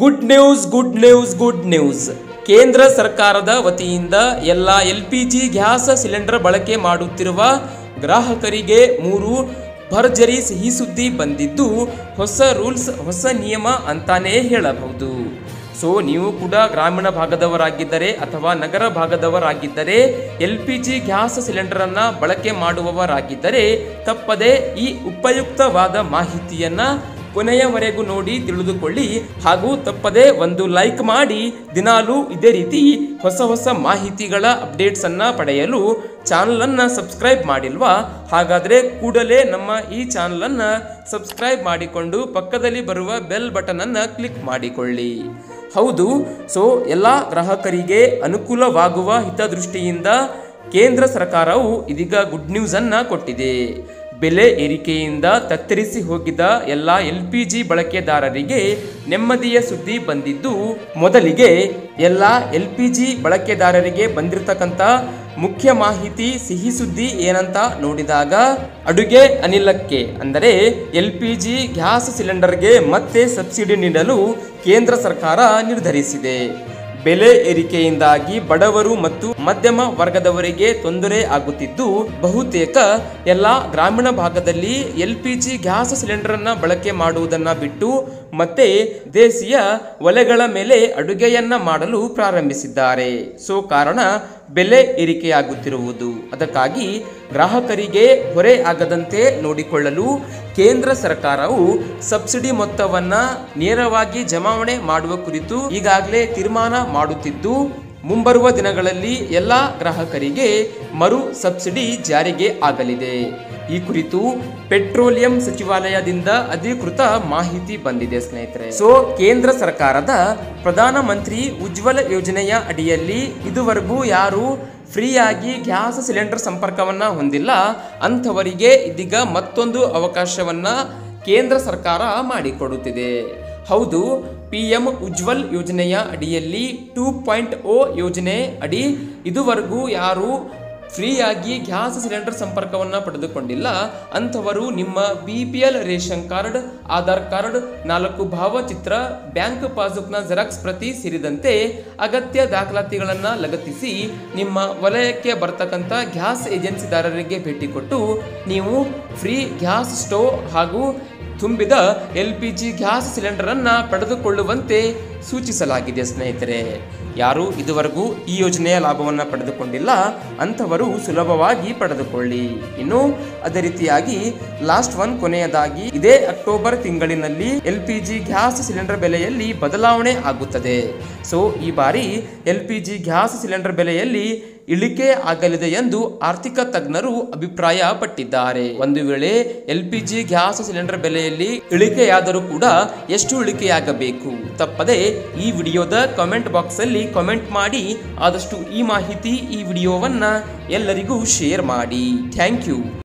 Good news good news good news ಕೇಂದ್ರ ಸರ್ಕಾರದ ವತಿಯಿಂದ ಎಲ್ಲ L P G gas cylinder ಬಳಕೆ ಮಾಡುತ್ತಿರುವ ಗ್ರಾಹಕರಿಗೆ ಮೂರು ಭರ್ಜರಿ ಸಿಹಿ ಸುದ್ದಿ ಬಂದಿದ್ದು, ಹೊಸ ರೂಲ್ಸ್, ಹೊಸ ನಿಯಮ ಅಂತಾನೇ ಹೇಳಬಹುದು. ಸೊ ನೀವು ಕೂಡ ಗ್ರಾಮೀಣ ಭಾಗದವರಾಗಿದ್ದರೆ ಅಥವಾ ನಗರ ಭಾಗದವರಾಗಿದ್ದರೆ ಎಲ್ ಪಿ ಜಿ ಗ್ಯಾಸ್ ಸಿಲಿಂಡರನ್ನು ಬಳಕೆ ಮಾಡುವವರಾಗಿದ್ದರೆ ತಪ್ಪದೆ ಈ ಉಪಯುಕ್ತವಾದ ಮಾಹಿತಿಯನ್ನ ಕೊನೆಯವರೆಗೂ ನೋಡಿ ತಿಳಿದುಕೊಳ್ಳಿ ಹಾಗೂ ತಪ್ಪದೆ ಒಂದು ಲೈಕ್ ಮಾಡಿ. ದಿನಾಲೂ ಇದೇ ರೀತಿ ಹೊಸ ಹೊಸ ಮಾಹಿತಿಗಳ ಅಪ್ಡೇಟ್ಸ್ ಅನ್ನ ಪಡೆಯಲು ಚಾನಲ್ ಅನ್ನ ಸಬ್ಸ್ಕ್ರೈಬ್ ಮಾಡಿಲ್ವಾ? ಹಾಗಾದ್ರೆ ಕೂಡಲೇ ನಮ್ಮ ಈ ಚಾನಲ್ ಅನ್ನ ಸಬ್ಸ್ಕ್ರೈಬ್ ಮಾಡಿಕೊಂಡು ಪಕ್ಕದಲ್ಲಿ ಬರುವ ಬೆಲ್ ಬಟನ್ ಅನ್ನ ಕ್ಲಿಕ್ ಮಾಡಿಕೊಳ್ಳಿ. ಹೌದು, ಸೊ ಎಲ್ಲ ಗ್ರಾಹಕರಿಗೆ ಅನುಕೂಲವಾಗುವ ಹಿತದೃಷ್ಟಿಯಿಂದ ಕೇಂದ್ರ ಸರ್ಕಾರವು ಇದೀಗ ಗುಡ್ ನ್ಯೂಸ್ ಅನ್ನ ಕೊಟ್ಟಿದೆ. ಬೆಲೆ ಏರಿಕೆಯಿಂದ ತತ್ತರಿಸಿ ಹೋಗಿದ್ದ ಎಲ್ಲ ಎಲ್ ಪಿ ಜಿ ಬಳಕೆದಾರರಿಗೆ ನೆಮ್ಮದಿಯ ಸುದ್ದಿ ಬಂದಿದ್ದು, ಮೊದಲಿಗೆ ಎಲ್ಲ ಎಲ್ ಪಿ ಜಿ ಬಳಕೆದಾರರಿಗೆ ಬಂದಿರತಕ್ಕಂಥ ಮುಖ್ಯ ಮಾಹಿತಿ ಸಿಹಿ ಸುದ್ದಿ ಏನಂತ ನೋಡಿದಾಗ, ಅಡುಗೆ ಅನಿಲಕ್ಕೆ ಅಂದರೆ ಎಲ್ ಪಿ ಜಿ ಗ್ಯಾಸ್ ಸಿಲಿಂಡರ್ಗೆ ಮತ್ತೆ ಸಬ್ಸಿಡಿ ನೀಡಲು ಕೇಂದ್ರ ಸರ್ಕಾರ ನಿರ್ಧರಿಸಿದೆ. ಬೆಲೆ ಏರಿಕೆಯಿಂದಾಗಿ ಬಡವರು ಮತ್ತು ಮಧ್ಯಮ ವರ್ಗದವರಿಗೆ ತೊಂದರೆ ಆಗುತ್ತಿದ್ದು, ಬಹುತೇಕ ಎಲ್ಲ ಗ್ರಾಮೀಣ ಭಾಗದಲ್ಲಿ L P G gas cylinder ಅನ್ನ ಬಳಕೆ ಮಾಡುವುದನ್ನ ಬಿಟ್ಟು ಮತ್ತೆ ದೇಶೀಯ ಒಲೆಗಳ ಮೇಲೆ ಅಡುಗೆಯನ್ನ ಮಾಡಲು ಪ್ರಾರಂಭಿಸಿದ್ದಾರೆ. ಸೊ ಕಾರಣ ಬೆಲೆ ಏರಿಕೆಯಾಗುತ್ತಿರುವುದು. ಅದಕ್ಕಾಗಿ ಗ್ರಾಹಕರಿಗೆ ಹೊರೆ ಆಗದಂತೆ ನೋಡಿಕೊಳ್ಳಲು ಕೇಂದ್ರ ಸರ್ಕಾರವು ಸಬ್ಸಿಡಿ ಮೊತ್ತವನ್ನ ನೇರವಾಗಿ ಜಮಾವಣೆ ಮಾಡುವ ಕುರಿತು ಈಗಾಗಲೇ ತೀರ್ಮಾನ ಮಾಡುತ್ತಿದ್ದು, ಮುಂಬರುವ ದಿನಗಳಲ್ಲಿ ಎಲ್ಲ ಗ್ರಾಹಕರಿಗೆ ಮರು ಸಬ್ಸಿಡಿ ಜಾರಿಗೆ ಆಗಲಿದೆ. ಈ ಕುರಿತು ಪೆಟ್ರೋಲಿಯಂ ಸಚಿವಾಲಯದಿಂದ ಅಧಿಕೃತ ಮಾಹಿತಿ ಬಂದಿದೆ ಸ್ನೇಹಿತರೆ. ಸೊ, ಕೇಂದ್ರ ಸರ್ಕಾರದ ಪ್ರಧಾನ ಮಂತ್ರಿ ಉಜ್ವಲ ಯೋಜನೆಯ ಅಡಿಯಲ್ಲಿ ಇದುವರೆಗೂ ಯಾರು ಫ್ರೀಯಾಗಿ ಗ್ಯಾಸ್ ಸಿಲಿಂಡರ್ ಸಂಪರ್ಕವನ್ನು ಹೊಂದಿಲ್ಲ, ಅಂಥವರಿಗೆ ಇದೀಗ ಮತ್ತೊಂದು ಅವಕಾಶವನ್ನು ಕೇಂದ್ರ ಸರ್ಕಾರ ಮಾಡಿಕೊಡುತ್ತಿದೆ. ಹೌದು ಪಿ ಎಂ ಉಜ್ವಲ್ ಯೋಜನೆಯ ಅಡಿಯಲ್ಲಿ ಟೂ ಪಾಯಿಂಟ್ ಓ ಯೋಜನೆ ಅಡಿ ಇದುವರೆಗೂ ಯಾರು ಫ್ರೀಯಾಗಿ ಗ್ಯಾಸ್ ಸಿಲಿಂಡರ್ ಸಂಪರ್ಕವನ್ನು ಪಡೆದುಕೊಂಡಿಲ್ಲ. ಅಂಥವರು ನಿಮ್ಮ B P L ration card, Aadhaar card, ನಾಲ್ಕು ಭಾವಚಿತ್ರ, ಬ್ಯಾಂಕ್ ಪಾಸ್ಬುಕ್ನ ಜೆರಾಕ್ಸ್ ಪ್ರತಿ ಸೇರಿದಂತೆ ಅಗತ್ಯ ದಾಖಲಾತಿಗಳನ್ನು ಲಗತ್ತಿಸಿ ನಿಮ್ಮ ವಲಯಕ್ಕೆ ಬರ್ತಕ್ಕಂಥ ಗ್ಯಾಸ್ ಏಜೆನ್ಸಿದಾರರಿಗೆ ಭೇಟಿ ಕೊಟ್ಟು ನೀವು ಫ್ರೀ ಗ್ಯಾಸ್ ಸ್ಟೋವ್ ಹಾಗೂ ತುಂಬಿದ ಎಲ್ ಪಿ ಜಿ ಗ್ಯಾಸ್ ಸಿಲಿಂಡರನ್ನು ಪಡೆದುಕೊಳ್ಳುವಂತೆ ಸೂಚಿಸಲಾಗಿದೆ, ಸ್ನೇಹಿತರೆ. ಯಾರು ಇದುವರೆಗೂ ಈ ಯೋಜನೆಯ ಲಾಭವನ್ನು ಪಡೆದುಕೊಂಡಿಲ್ಲ. ಅಂಥವರು ಸುಲಭವಾಗಿ ಪಡೆದುಕೊಳ್ಳಿ. ಇನ್ನು ಅದೇ ರೀತಿಯಾಗಿ ಲಾಸ್ಟ್ ಒನ್ ಕೊನೆಯದಾಗಿ ಇದೇ ಅಕ್ಟೋಬರ್ ತಿಂಗಳಿನಲ್ಲಿ L P G gas cylinder ಬೆಲೆಯಲ್ಲಿ ಬದಲಾವಣೆ ಆಗುತ್ತದೆ. ಸೊ, ಈ ಬಾರಿ L P G gas cylinder ಬೆಲೆಯಲ್ಲಿ ಇಳಿಕೆ ಆಗಲಿದೆ ಎಂದು ಆರ್ಥಿಕ ತಜ್ಞರು ಅಭಿಪ್ರಾಯ ಪಟ್ಟಿದ್ದಾರೆ ಒಂದು ವೇಳೆ ಎಲ್ಪಿಜಿ ಗ್ಯಾಸ್ ಸಿಲಿಂಡರ್ ಬೆಲೆಯಲ್ಲಿ ಇಳಿಕೆಯಾದರೂ ಕೂಡ ಎಷ್ಟು ಇಳಿಕೆಯಾಗಬೇಕು? ತಪ್ಪದೆ ಈ ವಿಡಿಯೋದ ಕಮೆಂಟ್ ಬಾಕ್ಸ್ ಅಲ್ಲಿ ಕಮೆಂಟ್ ಮಾಡಿ, ಆದಷ್ಟು ಈ ಮಾಹಿತಿ ಈ ವಿಡಿಯೋವನ್ನ ಎಲ್ಲರಿಗೂ ಶೇರ್ ಮಾಡಿ. Thank you.